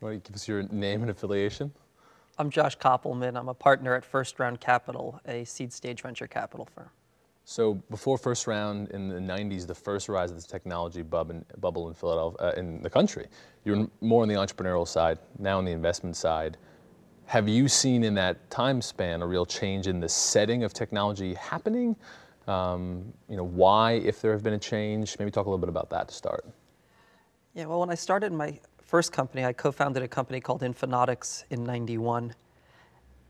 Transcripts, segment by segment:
Want to give us your name and affiliation? I'm Josh Kopelman. I'm a partner at First Round Capital, a seed stage venture capital firm. So before First Round in the 90s, the first rise of this technology bubble in Philadelphia, uh, in the country, you're more on the entrepreneurial side, now on the investment side. Have you seen in that time span a real change in the setting of technology happening? Um, you know, why, if there have been a change? Maybe talk a little bit about that to start. Yeah, well, when I started my first company, I co-founded a company called Infonautics in 91.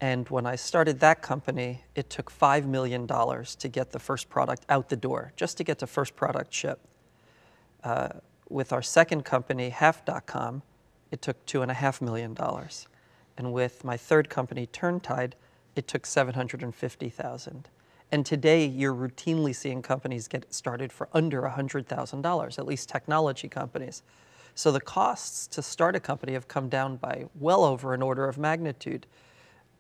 And when I started that company, it took $5 million to get the first product out the door, just to get the first product shipped. Uh, with our second company, Half.com, it took $2.5 million. And with my third company, Turntide, it took 750,000. And today, you're routinely seeing companies get started for under $100,000, at least technology companies. So the costs to start a company have come down by well over an order of magnitude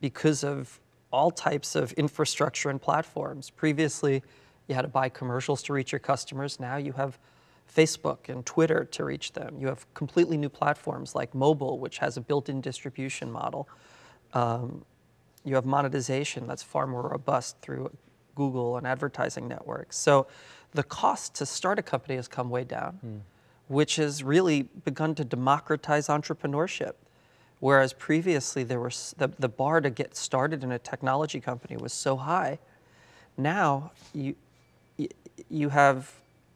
because of all types of infrastructure and platforms. Previously, you had to buy commercials to reach your customers. Now you have Facebook and Twitter to reach them. You have completely new platforms like mobile, which has a built-in distribution model. Um, you have monetization that's far more robust through Google and advertising networks. So the cost to start a company has come way down. Mm which has really begun to democratize entrepreneurship. Whereas previously there was the, the bar to get started in a technology company was so high. Now you, you have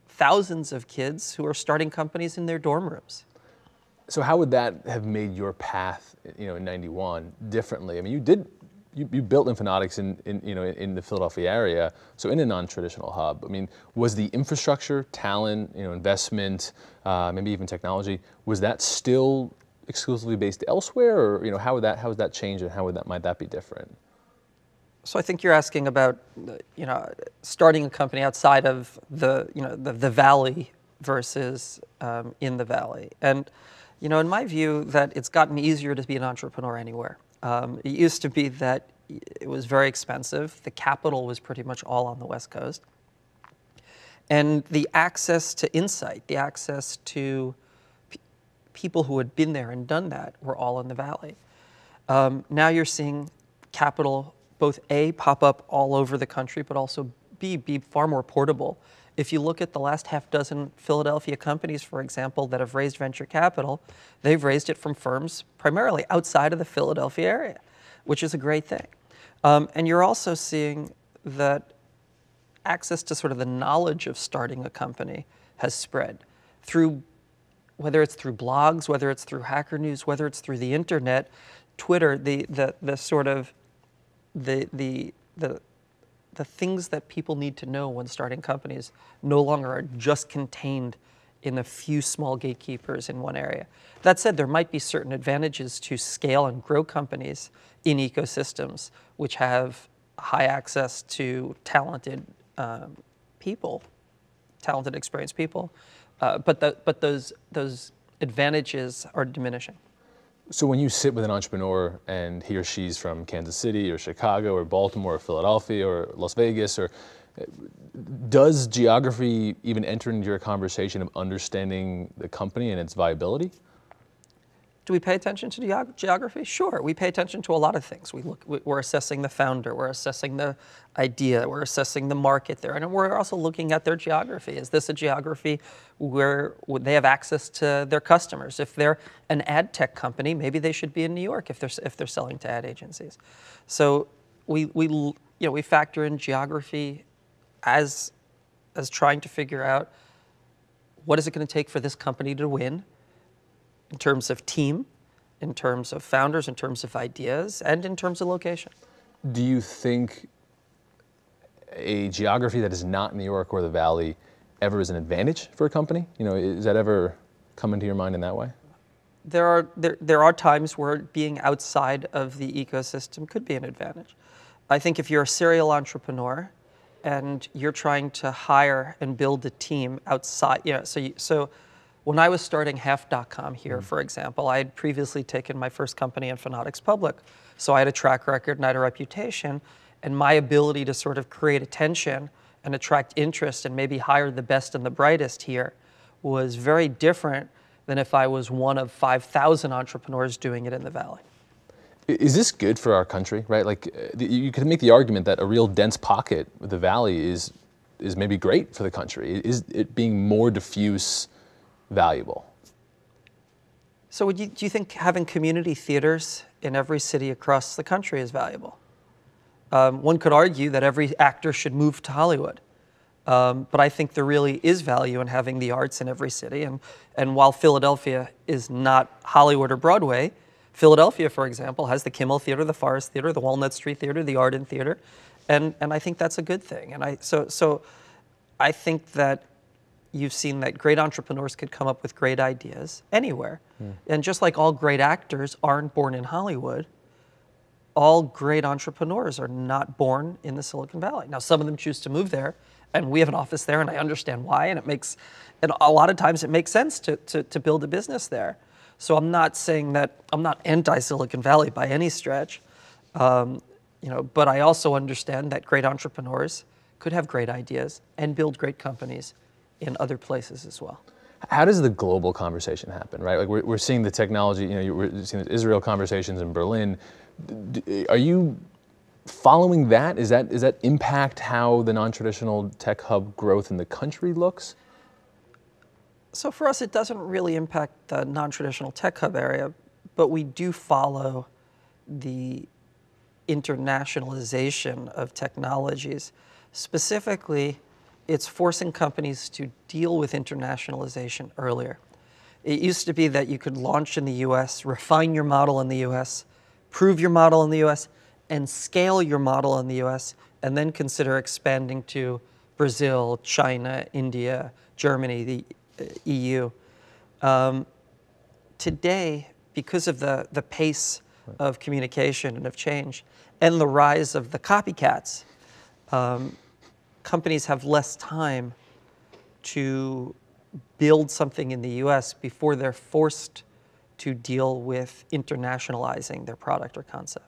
thousands of kids who are starting companies in their dorm rooms. So how would that have made your path, you know, in 91 differently? I mean, you did you, you built Infonautics in, in, you know, in the Philadelphia area, so in a non-traditional hub. I mean, was the infrastructure, talent, you know, investment, uh, maybe even technology, was that still exclusively based elsewhere, or you know, how would that how would that change, and how would that might that be different? So I think you're asking about, you know, starting a company outside of the, you know, the, the valley versus um, in the valley, and you know, in my view, that it's gotten easier to be an entrepreneur anywhere. Um, it used to be that it was very expensive. The capital was pretty much all on the West Coast. And the access to insight, the access to people who had been there and done that were all in the Valley. Um, now you're seeing capital both A, pop up all over the country, but also B, be far more portable. If you look at the last half dozen Philadelphia companies, for example, that have raised venture capital, they've raised it from firms primarily outside of the Philadelphia area, which is a great thing. Um, and you're also seeing that access to sort of the knowledge of starting a company has spread through whether it's through blogs, whether it's through Hacker News, whether it's through the internet, Twitter, the the the sort of the the the the things that people need to know when starting companies no longer are just contained in a few small gatekeepers in one area. That said, there might be certain advantages to scale and grow companies in ecosystems which have high access to talented um, people, talented, experienced people, uh, but, the, but those, those advantages are diminishing. So when you sit with an entrepreneur and he or she's from Kansas City or Chicago or Baltimore or Philadelphia or Las Vegas or does geography even enter into your conversation of understanding the company and its viability? Do we pay attention to geography? Sure, we pay attention to a lot of things. We look, we're assessing the founder, we're assessing the idea, we're assessing the market there, and we're also looking at their geography. Is this a geography where they have access to their customers? If they're an ad tech company, maybe they should be in New York if they're if they're selling to ad agencies. So we we you know we factor in geography as as trying to figure out what is it going to take for this company to win in terms of team, in terms of founders, in terms of ideas, and in terms of location. Do you think a geography that is not New York or the Valley ever is an advantage for a company? You know, is that ever come into your mind in that way? There are, there, there are times where being outside of the ecosystem could be an advantage. I think if you're a serial entrepreneur and you're trying to hire and build a team outside, you know, so, you, so when I was starting Half.com here, mm-hmm. for example, I had previously taken my first company, Infonautics, public. So I had a track record and I had a reputation, and my ability to sort of create attention and attract interest and maybe hire the best and the brightest here was very different than if I was one of 5,000 entrepreneurs doing it in the Valley. Is this good for our country, right? Like, uh, you could make the argument that a real dense pocket with the valley is is maybe great for the country. Is it being more diffuse valuable? So, you, do you think having community theaters in every city across the country is valuable? Um, one could argue that every actor should move to Hollywood. Um, but I think there really is value in having the arts in every city. And, and while Philadelphia is not Hollywood or Broadway, Philadelphia, for example, has the Kimmel Theater, the Forrest Theater, the Walnut Street Theater, the Arden Theater, and, and I think that's a good thing. And I, so, so I think that you've seen that great entrepreneurs could come up with great ideas anywhere. Mm. And just like all great actors aren't born in Hollywood, all great entrepreneurs are not born in the Silicon Valley. Now, some of them choose to move there, and we have an office there, and I understand why, and it makes, and a lot of times it makes sense to, to, to build a business there. So I'm not saying that I'm not anti-Silicon Valley by any stretch, um, you know, but I also understand that great entrepreneurs could have great ideas and build great companies in other places as well. How does the global conversation happen, right? Like we're, we're seeing the technology, you know, we're seeing the Israel conversations in Berlin. Are you following that? Is that, is that impact how the non-traditional tech hub growth in the country looks? So for us, it doesn't really impact the non-traditional tech hub area, but we do follow the internationalization of technologies. Specifically, it's forcing companies to deal with internationalization earlier. It used to be that you could launch in the US, refine your model in the US, prove your model in the US, and scale your model in the US, and then consider expanding to Brazil, China, India, Germany, the EU. Um, today, because of the, the pace of communication and of change and the rise of the copycats, um, companies have less time to build something in the US before they're forced to deal with internationalizing their product or concept.